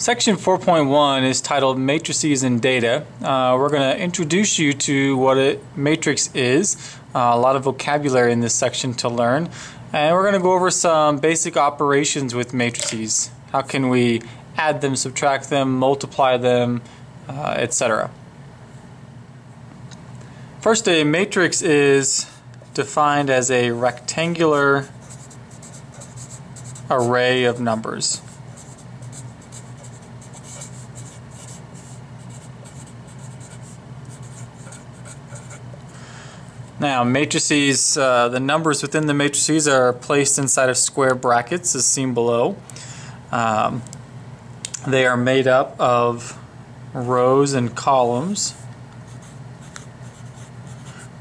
Section 4.1 is titled Matrices and Data. Uh, we're going to introduce you to what a matrix is, uh, a lot of vocabulary in this section to learn, and we're going to go over some basic operations with matrices. How can we add them, subtract them, multiply them, uh, etc. First, a matrix is defined as a rectangular array of numbers. Now, matrices, uh, the numbers within the matrices are placed inside of square brackets as seen below. Um, they are made up of rows and columns.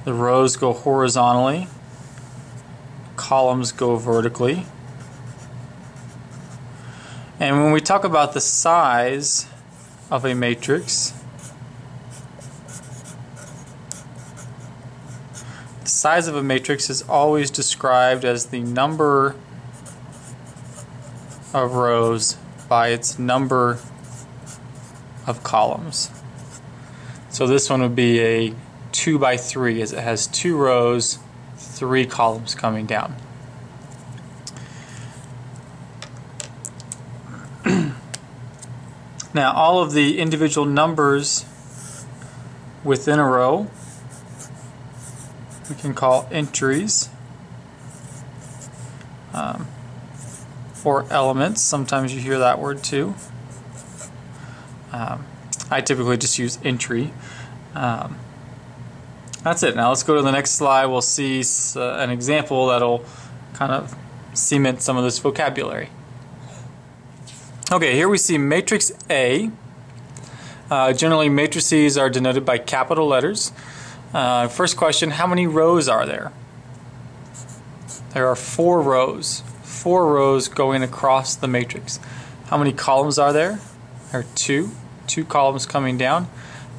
The rows go horizontally, columns go vertically. And when we talk about the size of a matrix, the size of a matrix is always described as the number of rows by its number of columns. So this one would be a 2 by 3 as it has two rows, three columns coming down. now all of the individual numbers within a row we can call entries um, or elements. Sometimes you hear that word too. Um, I typically just use entry. Um, that's it. Now let's go to the next slide. We'll see uh, an example that'll kind of cement some of this vocabulary. Okay, here we see matrix A. Uh, generally, matrices are denoted by capital letters. Uh, first question, how many rows are there? There are four rows. Four rows going across the matrix. How many columns are there? There are two. Two columns coming down.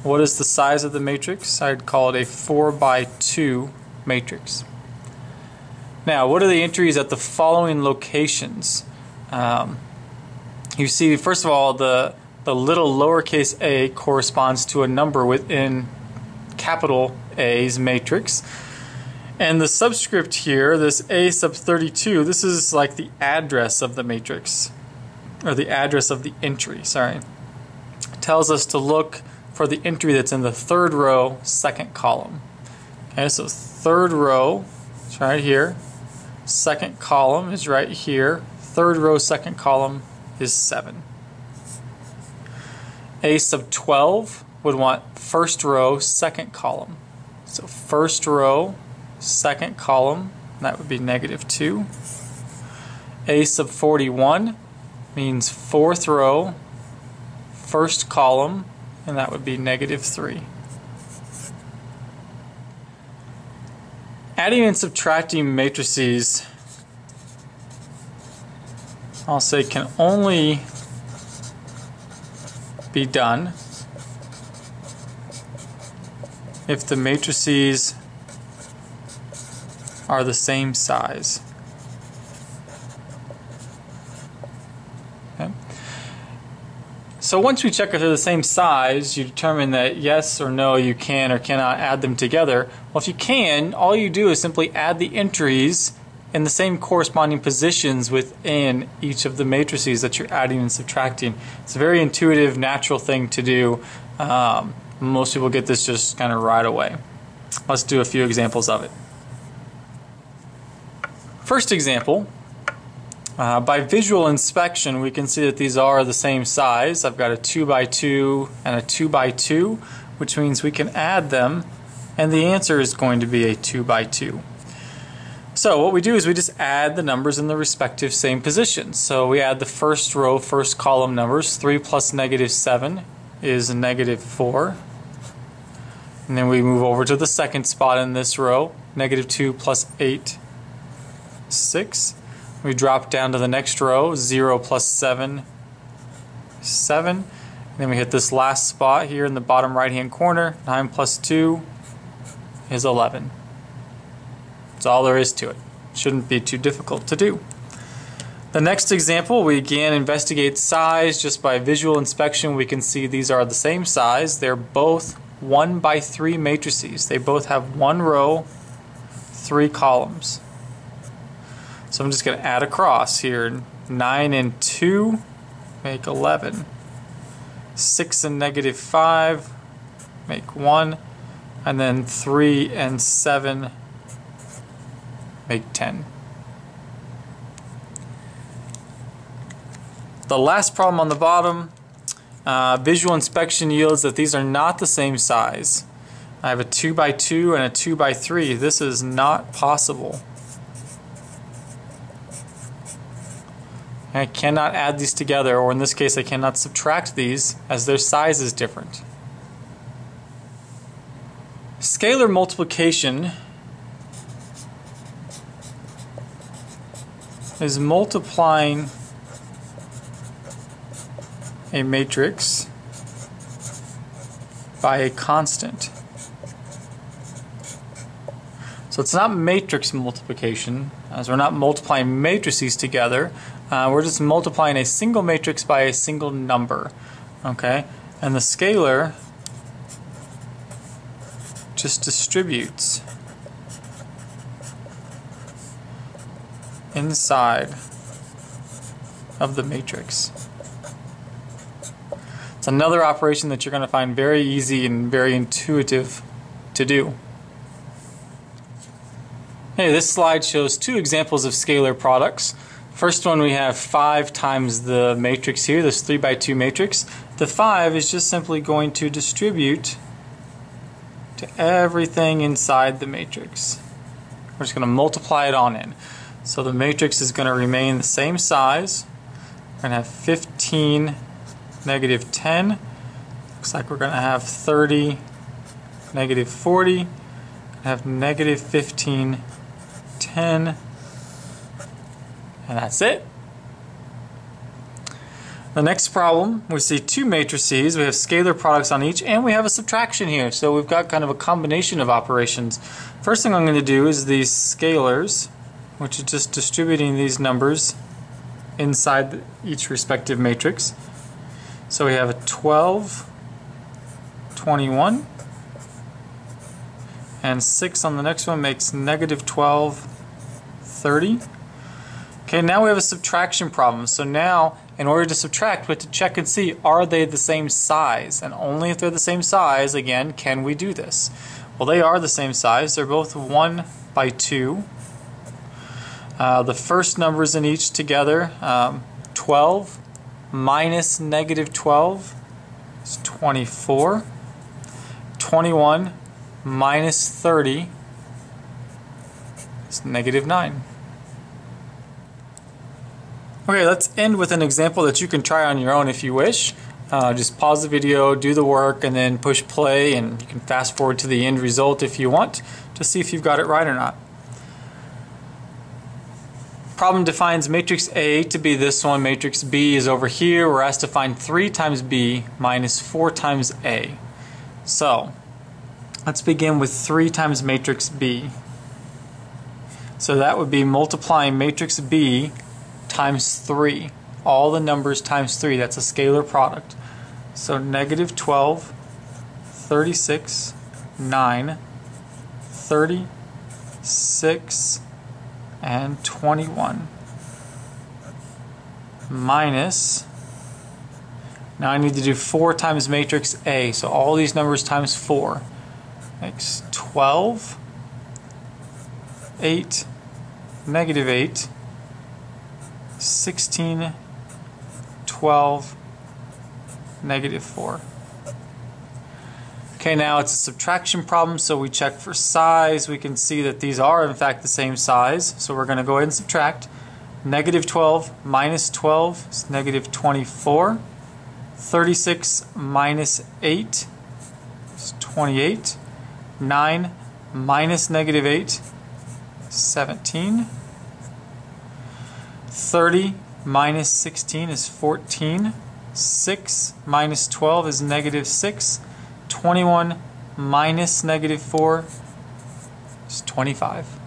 What is the size of the matrix? I'd call it a 4 by 2 matrix. Now, what are the entries at the following locations? Um, you see, first of all, the, the little lowercase a corresponds to a number within capital A's matrix. And the subscript here, this A sub 32, this is like the address of the matrix, or the address of the entry, sorry. It tells us to look for the entry that's in the third row, second column. Okay, so third row is right here. Second column is right here. Third row, second column is 7. A sub 12 would want first row, second column. So first row, second column, that would be negative 2. A sub 41 means fourth row, first column, and that would be negative 3. Adding and subtracting matrices, I'll say, can only be done if the matrices are the same size. So once we check if they're the same size, you determine that yes or no, you can or cannot add them together. Well, if you can, all you do is simply add the entries in the same corresponding positions within each of the matrices that you're adding and subtracting. It's a very intuitive, natural thing to do. Um, most people get this just kind of right away. Let's do a few examples of it. First example, uh, by visual inspection, we can see that these are the same size. I've got a 2 by 2 and a 2 by 2, which means we can add them, and the answer is going to be a 2 by 2. So what we do is we just add the numbers in the respective same positions. So we add the first row, first column numbers. 3 plus negative 7 is negative 4. And then we move over to the second spot in this row. Negative 2 plus 8, 6. We drop down to the next row, 0 plus 7, 7. And then we hit this last spot here in the bottom right hand corner, 9 plus 2 is 11. That's all there is to it. Shouldn't be too difficult to do. The next example, we again investigate size just by visual inspection. We can see these are the same size. They're both 1 by 3 matrices. They both have one row, three columns. So I'm just going to add across here. 9 and 2 make 11. 6 and negative 5 make 1. And then 3 and 7 make 10. The last problem on the bottom, uh, visual inspection yields that these are not the same size. I have a 2 by 2 and a 2 by 3. This is not possible. I cannot add these together, or in this case I cannot subtract these as their size is different. Scalar multiplication is multiplying a matrix by a constant. So it's not matrix multiplication, as we're not multiplying matrices together. Uh, we're just multiplying a single matrix by a single number. Okay? And the scalar just distributes inside of the matrix. Another operation that you're going to find very easy and very intuitive to do. Hey, this slide shows two examples of scalar products. First one we have 5 times the matrix here, this 3 by 2 matrix. The 5 is just simply going to distribute to everything inside the matrix. We're just going to multiply it on in. So the matrix is going to remain the same size. We're going to have 15 negative 10. Looks like we're going to have 30, negative 40, have negative 15, 10, and that's it. The next problem, we see two matrices, we have scalar products on each, and we have a subtraction here. So we've got kind of a combination of operations. First thing I'm going to do is these scalars, which is just distributing these numbers inside each respective matrix. So we have a 12, 21, and 6 on the next one makes negative 12, 30. Okay, now we have a subtraction problem. So now, in order to subtract, we have to check and see, are they the same size? And only if they're the same size, again, can we do this. Well, they are the same size. They're both 1 by 2. Uh, the first numbers in each together, um, 12 minus negative 12 is 24. 21 minus 30 is negative 9. Okay, let's end with an example that you can try on your own if you wish. Uh, just pause the video, do the work, and then push play, and you can fast forward to the end result if you want to see if you've got it right or not problem defines matrix A to be this one, matrix B is over here. We're asked to find 3 times B minus 4 times A. So, let's begin with 3 times matrix B. So that would be multiplying matrix B times 3. All the numbers times 3. That's a scalar product. So negative 12, 36, 9, 36, and 21 minus now I need to do 4 times matrix A so all these numbers times 4 makes 12 8 negative 8 16 12 negative 4 Okay, now it's a subtraction problem, so we check for size. We can see that these are, in fact, the same size. So we're going to go ahead and subtract. Negative 12 minus 12 is negative 24. 36 minus 8 is 28. 9 minus negative 8 17. 30 minus 16 is 14. 6 minus 12 is negative 6. 21 minus negative 4 is 25.